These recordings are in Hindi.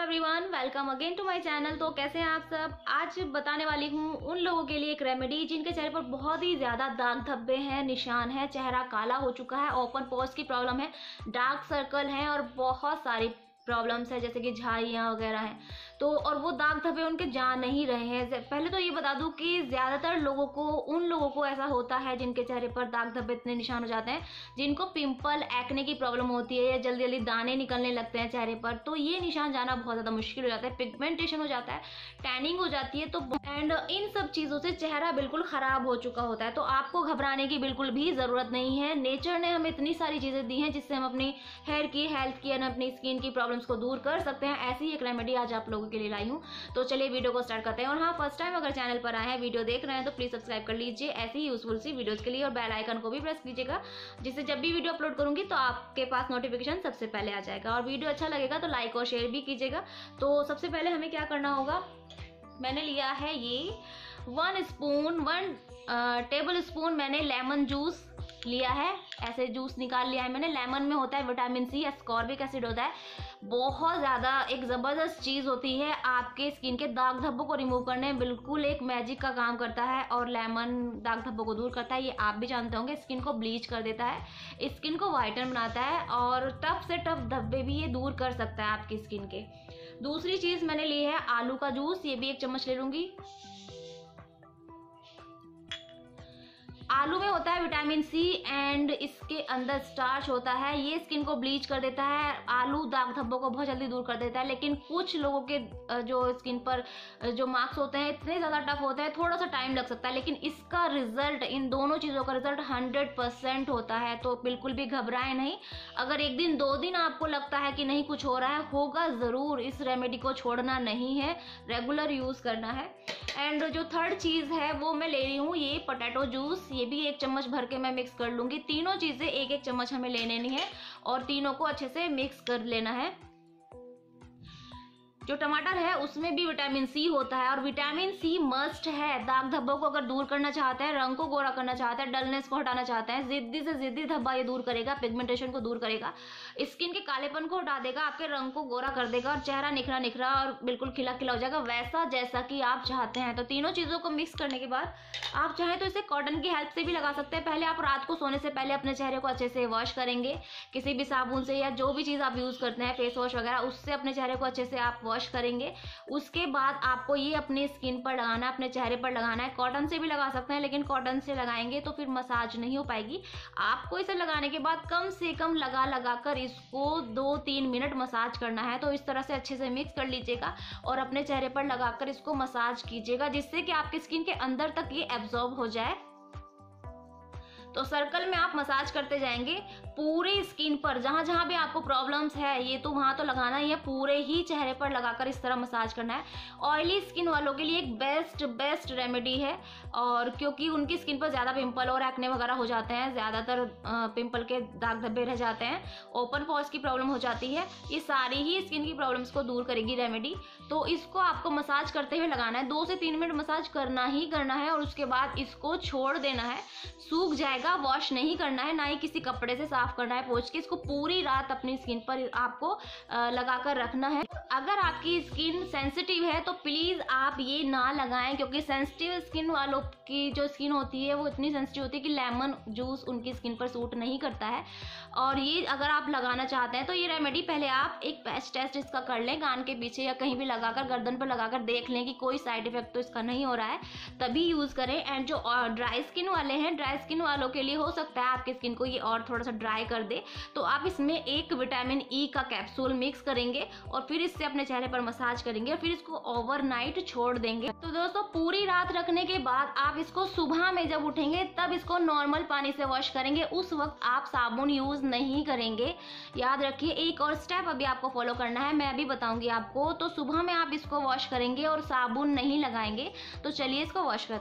Everyone welcome again to my channel तो कैसे हैं आप सब? आज बताने वाली हूँ उन लोगों के लिए एक रेमेडी जिनके चेहरे पर बहुत ही ज़्यादा दाग धब्बे हैं, निशान है, चेहरा काला हो चुका है ओपन पोस्ट की प्रॉब्लम है डार्क सर्कल हैं और बहुत सारी प्रॉब्लम्स है, जैसे कि झाइयाँ वगैरह हैं। तो और वो दाग धब्बे उनके जा नहीं रहे हैं। पहले तो ये बता दूँ कि ज़्यादातर लोगों को, उन लोगों को ऐसा होता है जिनके चेहरे पर दाग धब्बे इतने निशान हो जाते हैं, जिनको पिंपल, एक्ने की प्रॉब्लम होती है या जल्दी जल्दी दाने निकलने लगते हैं चेहरे पर तो ये निशान जाना बहुत ज़्यादा मुश्किल हो जाता है, पिगमेंटेशन हो जाता है, टैनिंग हो जाती है तो एंड इन सब चीज़ों से चेहरा बिल्कुल ख़राब हो चुका होता है तो आपको घबराने की बिल्कुल भी ज़रूरत नहीं है। नेचर ने हमें इतनी सारी चीज़ें दी हैं जिससे हम अपनी हेयर की हेल्थ की एंड अपनी स्किन की प्रॉब्लम्स को दूर कर सकते हैं, ऐसी एक रेमेडी आज आप लोगों के लिए लाई हूँ। तो चलिए वीडियो को स्टार्ट करते हैं। और हाँ फ़र्स्ट टाइम अगर चैनल पर आए हैं वीडियो देख रहे हैं तो प्लीज़ सब्सक्राइब कर लीजिए ऐसी ही यूजफुल सी वीडियोज़ के लिए। और बेल आइकन को भी प्रेस कीजिएगा, जिससे जब भी वीडियो अपलोड करूँगी तो आपके पास नोटिफिकेशन सबसे पहले आ जाएगा। और वीडियो अच्छा लगेगा तो लाइक और शेयर भी कीजिएगा। तो सबसे पहले हमें क्या करना होगा? मैंने लिया है ये one spoon one tablespoon मैंने लेमन जूस लिया है, ऐसे जूस निकाल लिया है मैंने। लेमन में होता है विटामिन सी स्कॉर्बिक एसिड होता है। बहुत ज़्यादा एक ज़बरदस्त चीज़ होती है आपके स्किन के दाग धब्बों को रिमूव करने में। बिल्कुल एक मैजिक का काम करता है और लेमन दाग धब्बों को दूर करता है, ये आप भी जानते होंगे। स्किन को ब्लीच कर देता है स्किन को वाइटन बनाता है और टफ से टफ धब्बे भी ये दूर कर सकता है आपकी स्किन के। दूसरी चीज़ मैंने ली है आलू का जूस, ये भी एक चम्मच ले लूँगी। आलू में होता है विटामिन सी एंड इसके अंदर स्टार्च होता है। ये स्किन को ब्लीच कर देता है, आलू दाग धब्बों को बहुत जल्दी दूर कर देता है, लेकिन कुछ लोगों के जो स्किन पर जो मार्क्स होते हैं, इतने ज़्यादा टफ होते हैं, थोड़ा सा टाइम लग सकता है, लेकिन इसका रिज़ल्ट इन दोनों चीज़ों का रिज़ल्ट हंड्रेड परसेंट होता है तो बिल्कुल भी घबराए नहीं। अगर एक दिन, दो दिन आपको लगता है कि नहीं कुछ हो रहा है, होगा ज़रूर, इस रेमेडी को छोड़ना नहीं है रेगुलर यूज़ करना है। एंड जो थर्ड चीज़ है, वो मैं ले रही हूँ, ये पोटैटो जूस ये भी एक चम्मच भर के मैं मिक्स कर लूँगी। तीनों चीज़ें एक एक चम्मच हमें लेने नहीं है और तीनों को अच्छे से मिक्स कर लेना है। जो टमाटर है, उसमें भी विटामिन सी होता है और विटामिन सी मस्ट है। दाग धब्बों को अगर दूर करना चाहते हैं, रंग को गोरा करना चाहते हैं डलनेस को हटाना चाहते हैं, जिद्दी से जिद्दी धब्बा ये दूर करेगा पिगमेंटेशन को दूर करेगा। स्किन के कालेपन को हटा देगा, आपके रंग को गोरा कर देगा और चेहरा निखरा निखरा और बिल्कुल खिला खिला हो जाएगा, वैसा जैसा कि आप चाहते हैं। तो तीनों चीज़ों को मिक्स करने के बाद, आप चाहें तो इसे कॉटन की हेल्प से भी लगा सकते हैं। पहले आप रात को सोने से पहले अपने चेहरे को अच्छे से वॉश करेंगे। किसी भी साबुन से या जो भी चीज़ आप यूज़ करते हैं फेस वॉश वगैरह, उससे अपने चेहरे को अच्छे से आप वॉश करेंगे। उसके बाद आपको ये अपने स्किन पर लगाना है, अपने चेहरे पर लगाना है। कॉटन से भी लगा सकते हैं, लेकिन कॉटन से लगाएँगे तो फिर मसाज नहीं हो पाएगी। आपको इसे लगाने के बाद कम से कम लगा लगा कर इसको दो तीन मिनट मसाज करना है। तो इस तरह से अच्छे से मिक्स कर लीजिएगा और अपने चेहरे पर लगाकर इसको मसाज कीजिएगा, जिससे कि आपकी स्किन के अंदर तक ये एब्जॉर्ब हो जाए। तो सर्कल में आप मसाज करते जाएँगे पूरी स्किन पर, जहाँ जहाँ भी आपको प्रॉब्लम्स है, ये तो वहाँ तो लगाना ही है, पूरे ही चेहरे पर लगाकर इस तरह मसाज करना है। ऑयली स्किन वालों के लिए एक बेस्ट बेस्ट रेमेडी है, और क्योंकि उनकी स्किन पर ज़्यादा पिंपल और एक्ने वगैरह हो जाते हैं, ज़्यादातर पिंपल के दाग धब्बे रह जाते हैं, ओपन पॉज की प्रॉब्लम हो जाती है, ये सारी ही स्किन की प्रॉब्लम्स को दूर करेगी रेमेडी। तो इसको आपको मसाज करते हुए लगाना है, दो से तीन मिनट मसाज करना ही करना है, और उसके बाद इसको छोड़ देना है, सूख जाएगा। वॉश नहीं करना है, ना ही किसी कपड़े से साफ़ करना है, पोछ के इसको पूरी रात अपनी स्किन पर आपको लगाकर रखना है। अगर आपकी स्किन सेंसिटिव है तो प्लीज़ आप ये ना लगाएँ, क्योंकि सेंसिटिव स्किन वालों की जो स्किन होती है, वो इतनी सेंसिटिव होती है कि लेमन जूस उनकी स्किन पर सूट नहीं करता है। और ये अगर आप लगाना चाहते हैं तो ये रेमेडी पहले आप एक पैच टेस्ट इसका कर लें कान के पीछे या कहीं भी लगाकर, गर्दन पर लगाकर देख लें कि कोई साइड इफ़ेक्ट तो इसका नहीं हो रहा है। तभी यूज़ करें। एंड जो ड्राई स्किन वाले हैं ड्राई स्किन वालों के लिए हो सकता है आपकी स्किन को ये और थोड़ा सा ड्राई कर दे। तो आप इसमें एक विटामिन ई e का कैप्सूल मिक्स करेंगे और फिर इससे अपने चेहरे पर मसाज करेंगे फिर इसको ओवरनाइट छोड़ देंगे। तो दोस्तों, पूरी रात रखने के बाद आप इसको सुबह में जब उठेंगे, तब इसको नॉर्मल पानी से वॉश करेंगे। उस वक्त आप साबुन यूज़ नहीं करेंगे। याद रखिए, एक और स्टेप अभी आपको फॉलो करना है, मैं अभी बताऊँगी आपको। तो सुबह में आप इसको वॉश करेंगे और साबुन नहीं लगाएँगे। तो चलिए इसको वॉश कर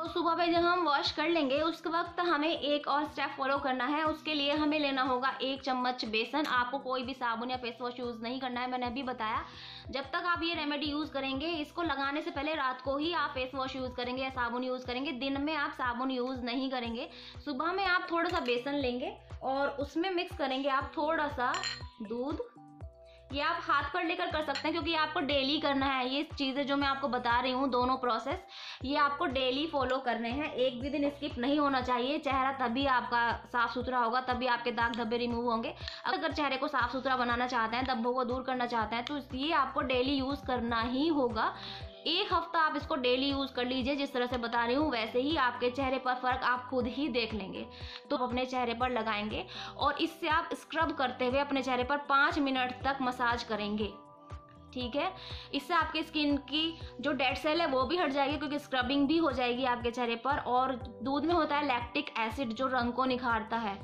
तो सुबह पे जब हम वॉश कर लेंगे उस वक्त हमें एक और स्टेप फॉलो करना है। उसके लिए हमें लेना होगा एक चम्मच बेसन। आपको कोई भी साबुन या फेस वॉश यूज़ नहीं करना है, मैंने अभी बताया। जब तक आप ये रेमेडी यूज़ करेंगे, इसको लगाने से पहले रात को ही आप फेस वॉश यूज़ करेंगे या साबुन यूज़ करेंगे। दिन में आप साबुन यूज़ नहीं करेंगे। सुबह में आप थोड़ा सा बेसन लेंगे और उसमें मिक्स करेंगे आप थोड़ा सा दूध। ये आप हाथ पर लेकर कर सकते हैं, क्योंकि आपको डेली करना है। ये चीज़ें जो मैं आपको बता रही हूँ, दोनों प्रोसेस ये आपको डेली फॉलो करने हैं। एक भी दिन स्किप नहीं होना चाहिए। चेहरा तभी आपका साफ़ सुथरा होगा, तभी आपके दाग धब्बे रिमूव होंगे। अगर चेहरे को साफ़ सुथरा बनाना चाहते हैं धब्बों को दूर करना चाहते हैं तो ये आपको डेली यूज़ करना ही होगा। एक हफ़्ता आप इसको डेली यूज़ कर लीजिए, जिस तरह से बता रही हूँ, वैसे ही आपके चेहरे पर फ़र्क आप खुद ही देख लेंगे। तो अपने चेहरे पर लगाएँगे और इससे आप स्क्रब करते हुए अपने चेहरे पर पाँच मिनट तक मसाज करेंगे। ठीक है? इससे आपकी स्किन की जो डेड सेल है, वो भी हट जाएगी क्योंकि स्क्रबिंग भी हो जाएगी आपके चेहरे पर और दूध में होता है लैक्टिक एसिड जो रंग को निखारता है।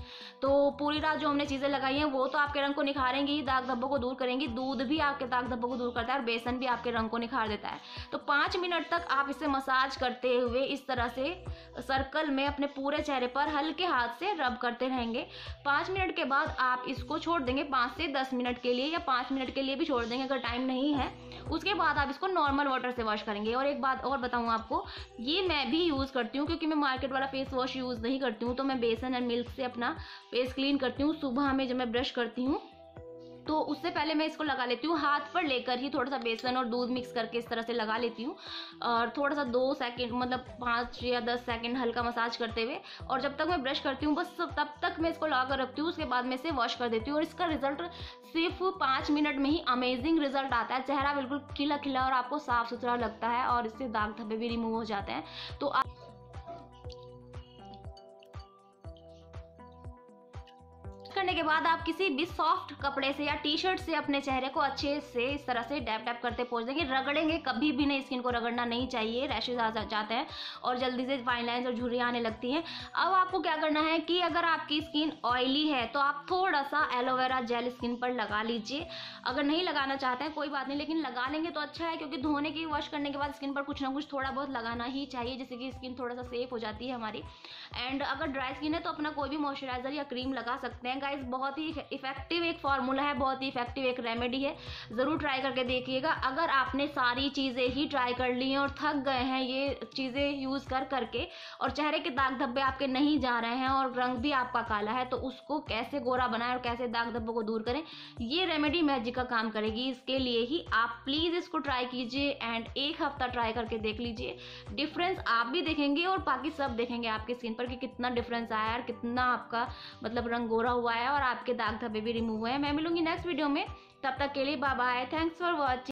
तो पूरी रात जो हमने चीज़ें लगाई हैं, वो तो आपके रंग को निखारेंगी दाग धब्बों को दूर करेंगी। दूध भी आपके दाग धब्बों को दूर करता है और बेसन भी आपके रंग को निखार देता है। तो पाँच मिनट तक आप इसे मसाज करते हुए इस तरह से सर्कल में अपने पूरे चेहरे पर हल्के हाथ से रब करते रहेंगे। पाँच मिनट के बाद आप इसको छोड़ देंगे, पाँच से दस मिनट के लिए या पाँच मिनट के लिए भी छोड़ देंगे, अगर टाइम नहीं नहीं है। उसके बाद आप इसको नॉर्मल वाटर से वॉश करेंगे। और एक बात और बताऊँ आपको, ये मैं भी यूज़ करती हूँ क्योंकि मैं मार्केट वाला फेस वॉश यूज़ नहीं करती हूँ तो मैं बेसन एंड मिल्क से अपना फेस क्लीन करती हूँ। सुबह में जब मैं ब्रश करती हूँ तो उससे पहले मैं इसको लगा लेती हूँ, हाथ पर लेकर ही थोड़ा सा बेसन और दूध मिक्स करके इस तरह से लगा लेती हूँ। और थोड़ा सा दो सेकेंड मतलब पाँच या दस सेकेंड हल्का मसाज करते हुए, और जब तक मैं ब्रश करती हूँ, बस तब तक मैं इसको लगा कर रखती हूँ, उसके बाद मैं इसे वॉश कर देती हूँ। और इसका रिज़ल्ट सिर्फ़ पाँच मिनट में ही अमेजिंग रिज़ल्ट आता है। चेहरा बिल्कुल खिला खिला और आपको साफ़ सुथरा लगता है, और इससे दाग धब्बे भी रिमूव हो जाते हैं। तो आप करने के बाद आप किसी भी सॉफ्ट कपड़े से या टी शर्ट से अपने चेहरे को अच्छे से इस तरह से डैप डैप करते पहुँच देंगे। रगड़ेंगे, कभी भी नहीं स्किन को रगड़ना नहीं चाहिए। रैशेज आ जाते हैं और जल्दी से फाइन लाइन्स और झुर्रियाँ आने लगती हैं। अब आपको क्या करना है कि अगर आपकी स्किन ऑयली है तो आप थोड़ा सा एलोवेरा जेल स्किन पर लगा लीजिए। अगर नहीं लगाना चाहते हैं, कोई बात नहीं, लेकिन लगा लेंगे तो अच्छा है, क्योंकि धोने की वॉश करने के बाद स्किन पर कुछ ना कुछ थोड़ा बहुत लगाना ही चाहिए, जिससे कि स्किन थोड़ा सा सेफ़ हो जाती है हमारी। एंड अगर ड्राई स्किन है तो अपना कोई भी मॉइस्चराइजर या क्रीम लगा सकते हैं। गाइज़ बहुत ही इफ़ेक्टिव एक फार्मूला है, बहुत ही इफ़ेक्टिव एक रेमेडी है। ज़रूर ट्राई करके देखिएगा। अगर आपने सारी चीज़ें ही ट्राई कर ली हैं और थक गए हैं, ये चीज़ें यूज़ कर करके और चेहरे के दाग धब्बे आपके नहीं जा रहे हैं और रंग भी आपका काला है तो उसको कैसे गोरा बनाएँ और कैसे दाग धब्बों को दूर करें, ये रेमेडी मैजिक का काम करेगी। इसके लिए ही आप प्लीज़ इसको ट्राई कीजिए एंड एक हफ़्ता ट्राई करके देख लीजिए। डिफरेंस आप भी देखेंगे और बाकी सब देखेंगे आपकी स्किन पर कि कितना डिफरेंस आया और कितना आपका मतलब रंग गोरा हुआ है और आपके दाग धब्बे भी रिमूव हुए हैं। मैं मिलूँगी नेक्स्ट वीडियो में। तब तक के लिए bye bye thanks for watching